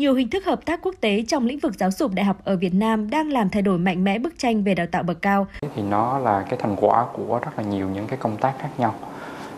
nhiều hình thức hợp tác quốc tế trong lĩnh vực giáo dục đại học ở Việt Nam đang làm thay đổi mạnh mẽ bức tranh về đào tạo bậc cao. Thì nó là cái thành quả của rất là nhiều những cái công tác khác nhau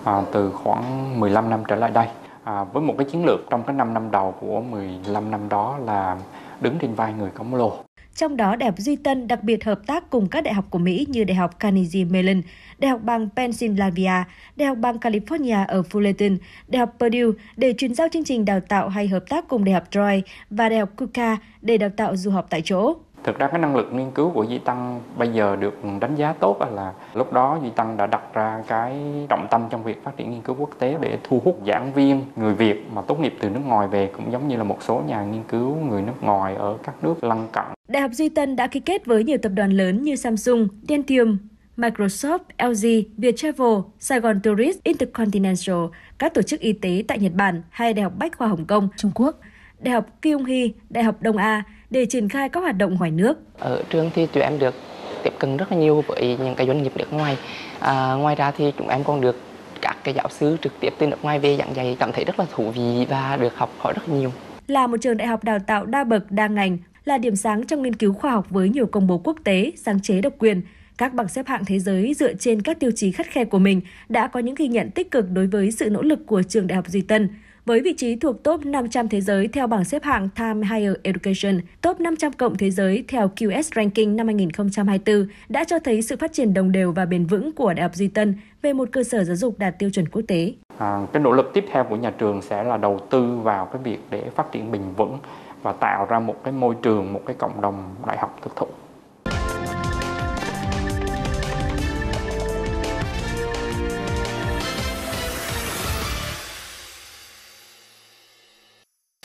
à, từ khoảng 15 năm trở lại đây. À, với một cái chiến lược trong cái 5 năm đầu của 15 năm đó là đứng trên vai người khổng lồ. Trong đó, Đại học Duy Tân đặc biệt hợp tác cùng các đại học của Mỹ như Đại học Carnegie Mellon, Đại học bang Pennsylvania, Đại học bang California ở Fullerton, Đại học Purdue để chuyển giao chương trình đào tạo hay hợp tác cùng Đại học Troy và Đại học Kuka để đào tạo du học tại chỗ. Thực ra cái năng lực nghiên cứu của Duy Tăng bây giờ được đánh giá tốt là lúc đó Duy Tăng đã đặt ra cái trọng tâm trong việc phát triển nghiên cứu quốc tế để thu hút giảng viên người Việt mà tốt nghiệp từ nước ngoài về cũng giống như là một số nhà nghiên cứu người nước ngoài ở các nước lân cận. Đại học Duy Tân đã ký kết với nhiều tập đoàn lớn như Samsung, Dentium, Microsoft, LG, Viettravel, Saigon Tourist, Intercontinental, các tổ chức y tế tại Nhật Bản hay Đại học Bách khoa Hồng Kông, Trung Quốc, Đại học Kyung Hee, Đại học Đông A để triển khai các hoạt động ngoài nước. Ở trường thì tụi em được tiếp cận rất là nhiều với những cái doanh nghiệp nước ngoài. À, ngoài ra thì chúng em còn được các cái giáo sư trực tiếp từ nước ngoài về giảng dạy cảm thấy rất là thú vị và được học hỏi rất nhiều. Là một trường đại học đào tạo đa bậc đa ngành, là điểm sáng trong nghiên cứu khoa học với nhiều công bố quốc tế, sáng chế độc quyền. Các bảng xếp hạng thế giới dựa trên các tiêu chí khắt khe của mình đã có những ghi nhận tích cực đối với sự nỗ lực của trường Đại học Duy Tân với vị trí thuộc top 500 thế giới theo bảng xếp hạng Time Higher Education, top 500 cộng thế giới theo QS Ranking năm 2024 đã cho thấy sự phát triển đồng đều và bền vững của Đại học Duy Tân về một cơ sở giáo dục đạt tiêu chuẩn quốc tế. À, cái nỗ lực tiếp theo của nhà trường sẽ là đầu tư vào cái việc để phát triển bền vững và tạo ra một cái môi trường, một cái cộng đồng đại học thực thụ.